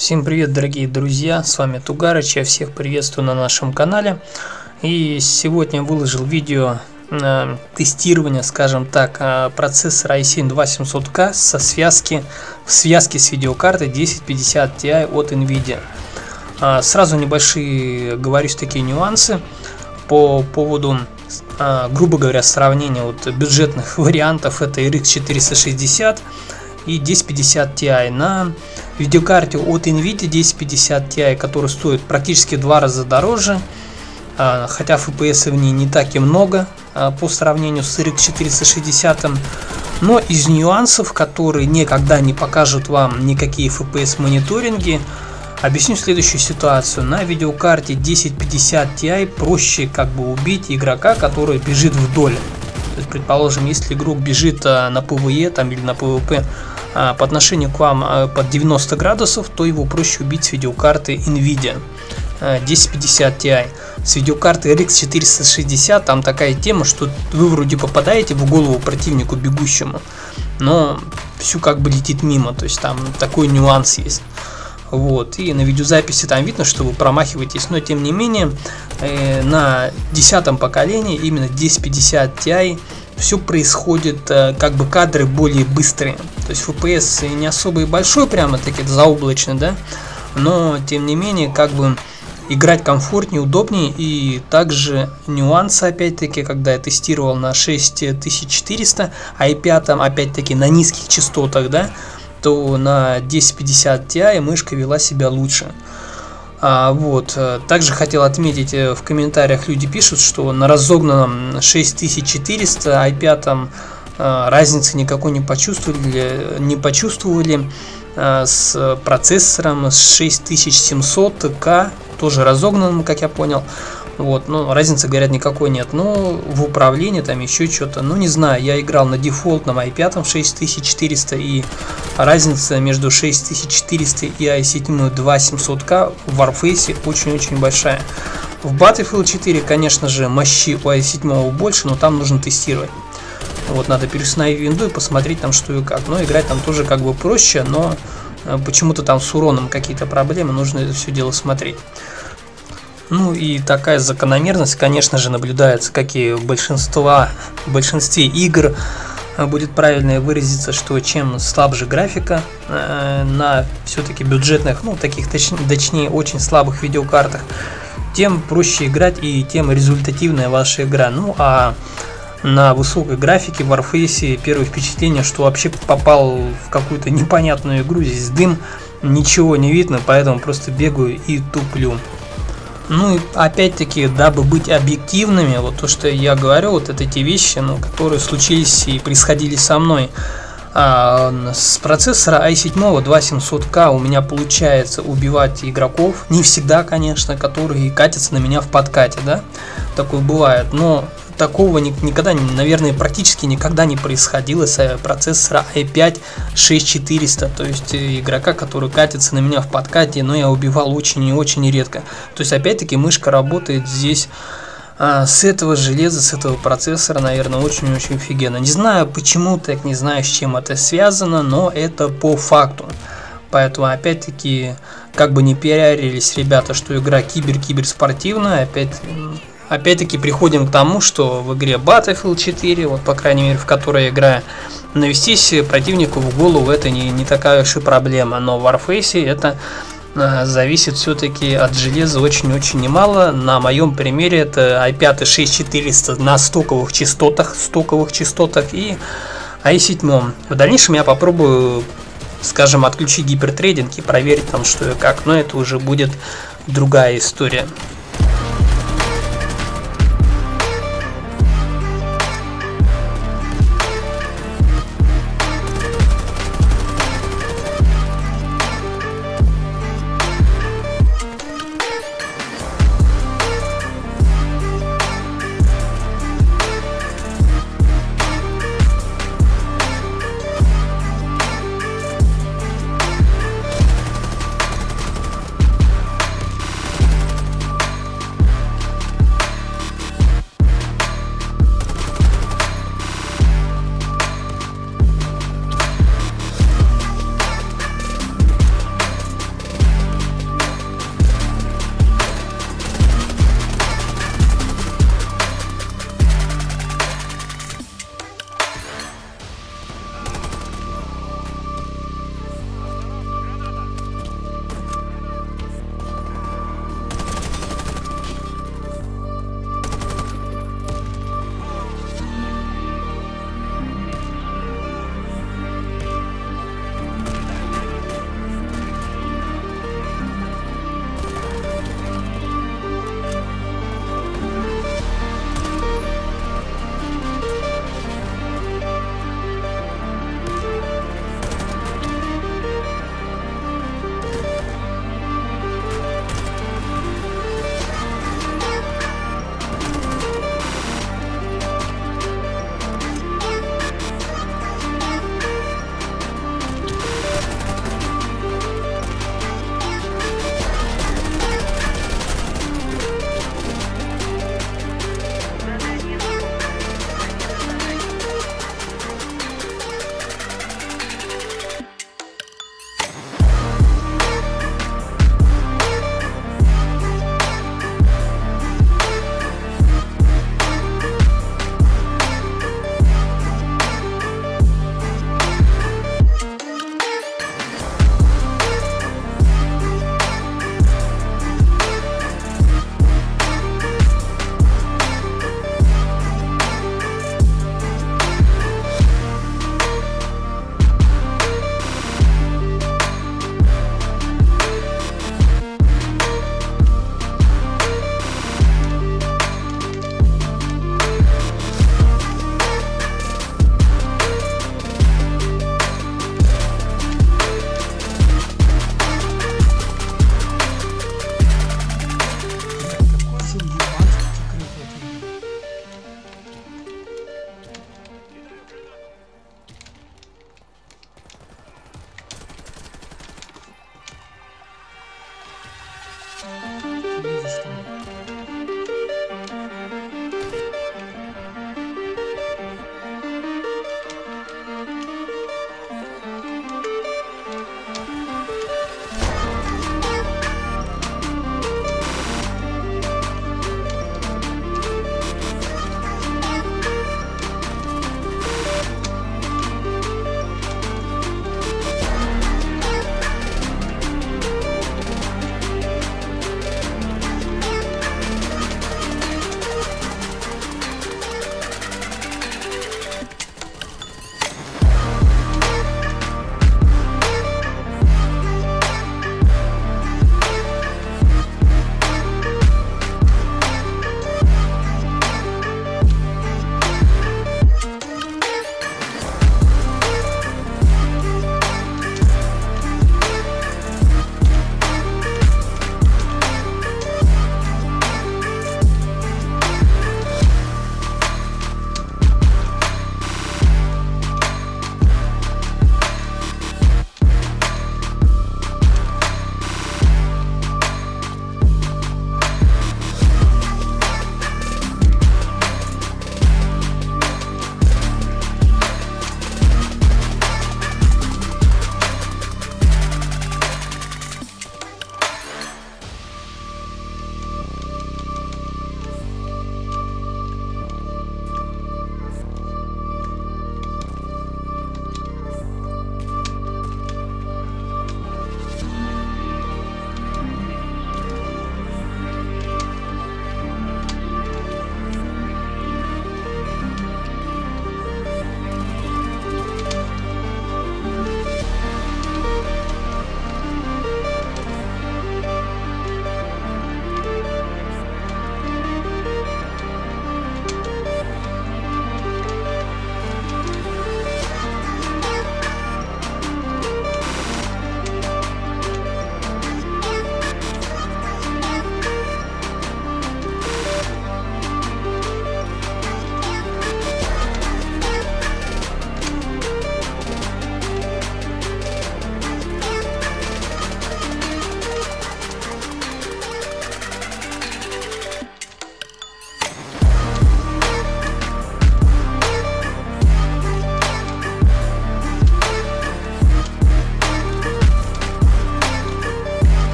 Всем привет, дорогие друзья, с вами Тугарыч, я всех приветствую на нашем канале. И сегодня выложил видео э, тестирования, скажем так, э, процессора i7 2700K со связки, в связке с видеокартой 1050 Ti от NVIDIA. Э, сразу небольшие, говорюсь, такие нюансы по поводу, э, грубо говоря, сравнения вот бюджетных вариантов. Это RX 460 и 1050 Ti на видеокарте от NVIDIA 1050 Ti, которая стоит практически в два раза дороже, а, хотя FPS в ней не так и много а, по сравнению с RX 460. Но из нюансов, которые никогда не покажут вам никакие FPS мониторинги, объясню следующую ситуацию. На видеокарте 1050 Ti проще как бы убить игрока, который бежит вдоль. То есть, предположим, если игрок бежит а, на PvE там, или на PvP по отношению к вам а, под 90 градусов, то его проще убить с видеокарты NVIDIA 1050 Ti. С видеокарты RX 460 там такая тема, что вы вроде попадаете в голову противнику бегущему, но все как бы летит мимо, то есть там такой нюанс есть. Вот, и на видеозаписи там видно, что вы промахиваетесь, но тем не менее э, на десятом поколении именно 1050 Ti все происходит, э, как бы кадры более быстрые. То есть FPS не особо и большой, прямо таки заоблачный, да, но тем не менее, как бы играть комфортнее, удобнее и также нюансы опять-таки, когда я тестировал на 6400 i5, опять-таки на низких частотах, да, то на 1050 Ti мышка вела себя лучше. А, вот. Э, также хотел отметить, э, в комментариях люди пишут, что на разогнанном 6400 i5 э, разницы никакой не почувствовали, не почувствовали с процессором с 6700K, тоже разогнанным, как я понял. Вот, ну, разницы, говорят, никакой нет. Ну, в управлении там еще что-то, ну, не знаю, я играл на дефолтном i5 6400, и разница между 6400 и i7 2700K в Warface очень-очень большая. В Battlefield 4, конечно же, мощи у i7 больше, но там нужно тестировать. Вот, надо переустановить винду и посмотреть там что и как. Но играть там тоже как бы проще, но э, почему-то там с уроном какие-то проблемы, нужно это все дело смотреть. Ну и такая закономерность, конечно же, наблюдается, как и большинства, в большинстве игр. Э, будет правильно выразиться, что чем слабже графика э, на все-таки бюджетных, ну таких точ, точнее очень слабых видеокартах, тем проще играть и тем результативная ваша игра. Ну а на высокой графике в Warface первое впечатление, что вообще попал в какую-то непонятную игру, здесь дым, ничего не видно, поэтому просто бегаю и туплю. Ну опять-таки, дабы быть объективными, вот то, что я говорю, вот это те вещи, ну, которые случились и происходили со мной. А, с процессора i7 2700K у меня получается убивать игроков, не всегда, конечно, которые катятся на меня в подкате, да, такое бывает, но такого никогда, наверное, практически никогда не происходило с э, процессора i5 6400, то есть э, игрока, который катится на меня в подкате, но я убивал очень и очень редко. То есть опять-таки мышка работает здесь а, с этого железа, с этого процессора, наверное, очень-очень офигенно. Не знаю почему, так не знаю, с чем это связано, но это по факту. Поэтому, опять-таки, как бы не пиарились ребята, что игра кибер-кибер спортивная, опять опять-таки приходим к тому, что в игре Battlefield 4, вот по крайней мере в которой я играю, навестись противнику в голову это не, не такая уж и проблема, но в Warface это э, зависит все-таки от железа очень-очень немало. На моем примере это i5 6400 на стоковых частотах, стоковых частотах и i7. В дальнейшем я попробую, скажем, отключить гипертрейдинг и проверить там что и как, но это уже будет другая история.